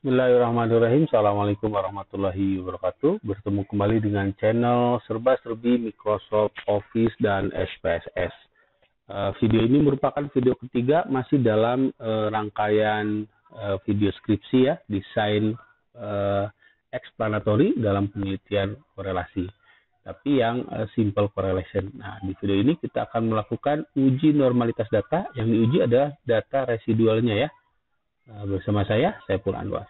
Bismillahirrahmanirrahim. Assalamualaikum warahmatullahi wabarakatuh. Bertemu kembali dengan channel Serba Serbi Microsoft Office dan SPSS. Eh, video ini merupakan video ketiga masih dalam uh, rangkaian uh, video skripsi ya, desain explanatory dalam penelitian korelasi. Tapi yang simple correlation. Nah, di video ini kita akan melakukan uji normalitas data. Yang diuji adalah data residualnya ya Eh, bersama saya, saya Pur Anwar.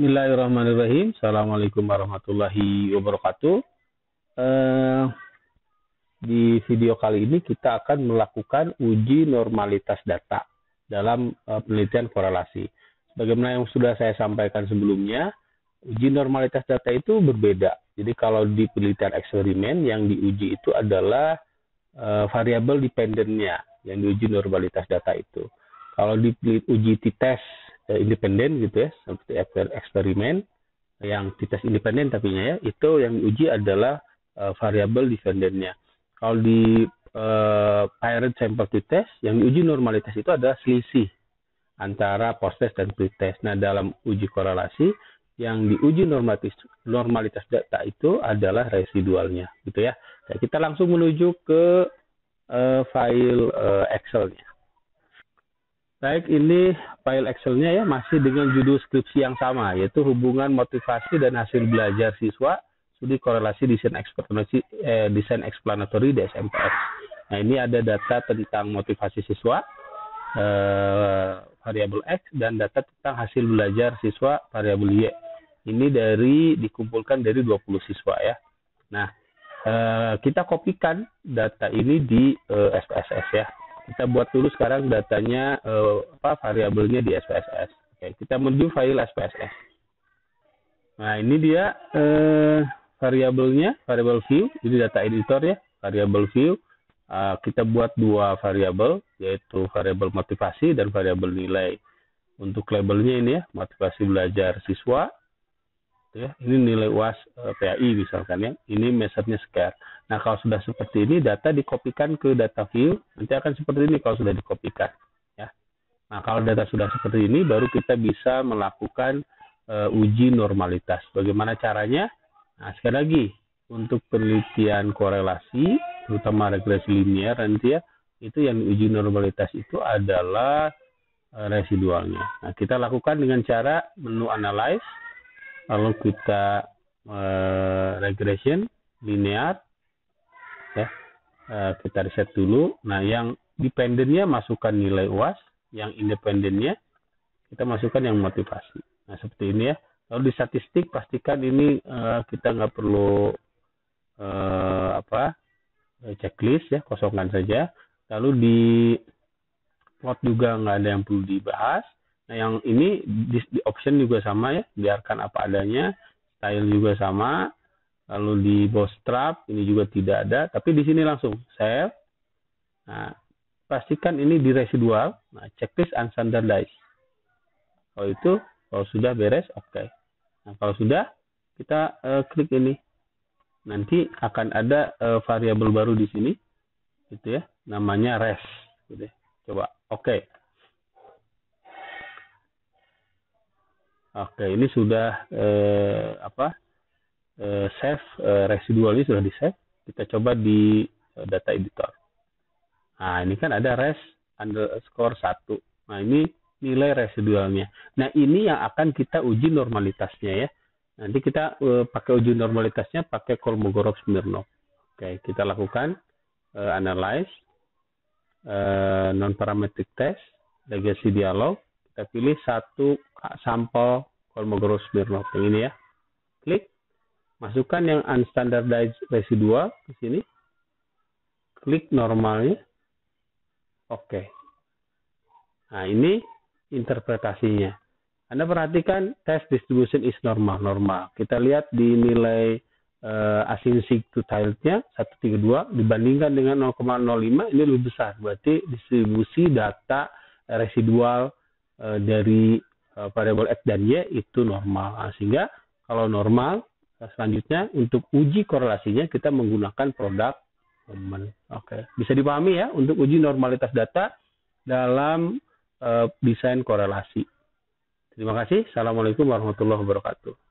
Bismillahirrahmanirrahim. Assalamualaikum warahmatullahi wabarakatuh. Eh, di video kali ini kita akan melakukan uji normalitas data dalam uh, penelitian korelasi. Bagaimana yang sudah saya sampaikan sebelumnya, uji normalitas data itu berbeda. Jadi kalau di penelitian eksperimen yang diuji itu adalah uh, variabel dependennya yang diuji normalitas data itu. Kalau di uji t-test independen gitu ya, seperti eksperimen yang t-test independen tapi ya, itu yang diuji adalah uh, variabel dependennya. Kalau di uh, pirate sample t-test, yang diuji normalitas itu adalah selisih antara post-test dan pre-test. Nah, dalam uji korelasi, yang diuji normalitas, normalitas data itu adalah residualnya, gitu ya. Nah, kita langsung menuju ke uh, file uh, Excel-nya. Baik, ini file Excel-nya ya masih dengan judul skripsi yang sama, yaitu hubungan motivasi dan hasil belajar siswa studi korelasi desain eksplanasi eh, desain explanatory di. Nah ini ada data tentang motivasi siswa eh, variabel X dan data tentang hasil belajar siswa variabel Y. Ini dari dikumpulkan dari 20 siswa ya. Nah eh, kita kopikan data ini di eh, SPSS ya. Kita buat dulu sekarang datanya eh, apa variabelnya di SPSS. Oke, kita menuju file SPSS. Nah ini dia eh, variabelnya, variabel view, jadi data editor ya, variabel view. Uh, kita buat dua variabel, yaitu variabel motivasi dan variabel nilai. Untuk labelnya ini ya, motivasi belajar siswa, ya, ini nilai UAS uh, PAI misalkan ya, ini metodenya scare. Nah kalau sudah seperti ini, data dikopikan ke data view, nanti akan seperti ini kalau sudah dikopikan. Ya. Nah kalau data sudah seperti ini, baru kita bisa melakukan uh, uji normalitas. Bagaimana caranya? Nah, sekali lagi, untuk penelitian korelasi, terutama regresi linear nanti ya, itu yang diuji normalitas itu adalah uh, residualnya. Nah, kita lakukan dengan cara menu analyze, lalu kita uh, regression linear, ya, uh, kita reset dulu. Nah, yang dependennya masukkan nilai UAS, yang independennya kita masukkan yang motivasi. Nah, seperti ini ya. Lalu di statistik pastikan ini uh, kita nggak perlu uh, apa checklist ya kosongkan saja. Lalu di plot juga nggak ada yang perlu dibahas. Nah yang ini di, di option juga sama ya, biarkan apa adanya. Style juga sama. Lalu di bootstrap ini juga tidak ada, tapi di sini langsung save. Nah, pastikan ini di residual. Nah, checklist unstandardized. Kalau itu, kalau sudah beres, oke. Okay. Nah, kalau sudah, kita uh, klik ini. Nanti akan ada uh, variabel baru di sini, gitu ya, namanya res. Gitu ya. Coba, oke. Okay. Oke, ini sudah uh, apa? Uh, save uh, residual ini sudah di save. Kita coba di uh, data editor. Nah, ini kan ada res underscore satu. Nah, ini nilai residualnya. Nah, ini yang akan kita uji normalitasnya ya. Nanti kita uh, pakai uji normalitasnya pakai Kolmogorov Smirnov. Oke, kita lakukan uh, analyze uh, non parametric test, legacy dialog. Kita pilih satu sampel Kolmogorov Smirnov yang ini ya. Klik, masukkan yang unstandardized residual di sini. Klik normalnya. Oke. Nah, ini interpretasinya. Anda perhatikan test distribution is normal, normal. Kita lihat di nilai uh, async to tiled-nya 132 dibandingkan dengan 0,05 ini lebih besar. Berarti distribusi data residual uh, dari variabel X dan Y itu normal. Nah, sehingga kalau normal, selanjutnya untuk uji korelasinya kita menggunakan produk moment. Oke, bisa dipahami ya untuk uji normalitas data dalam uh, desain korelasi. Terima kasih. Assalamualaikum warahmatullahi wabarakatuh.